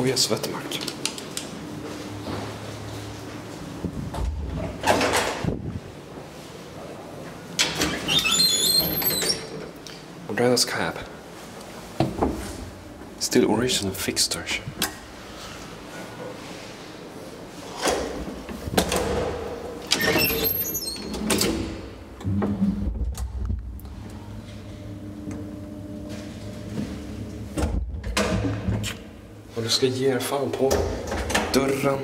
Yes, Wettermark. Moderanas cab. Still original fixtures. Och du ska ge fan på dörren.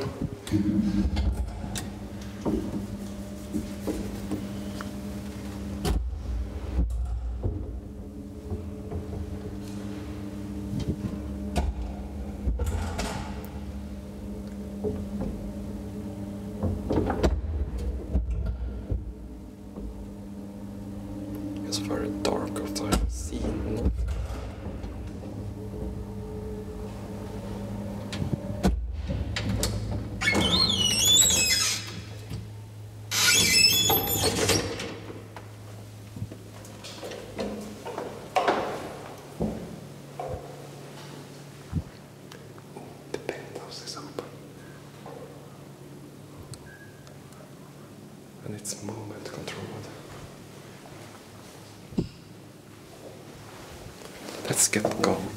And it's movement controlled. Let's get going.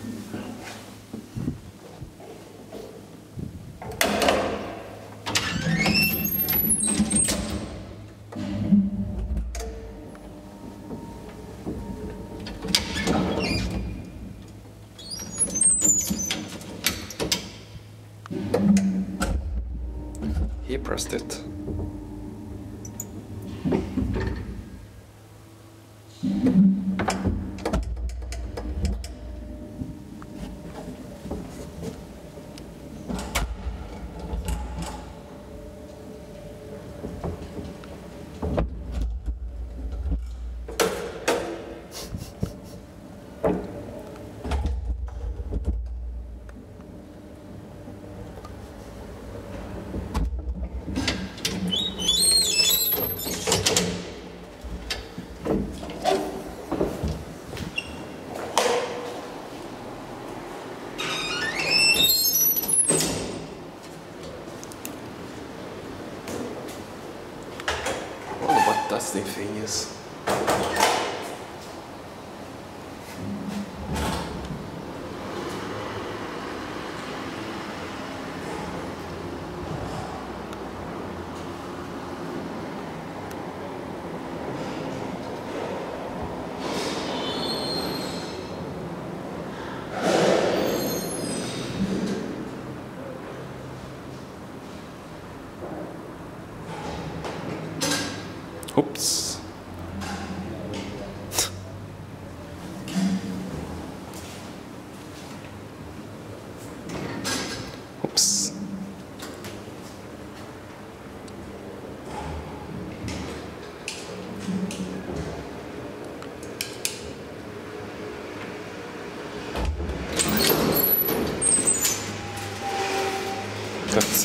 He pressed it. Thank you. elas têm feias. Oops. Oops. That's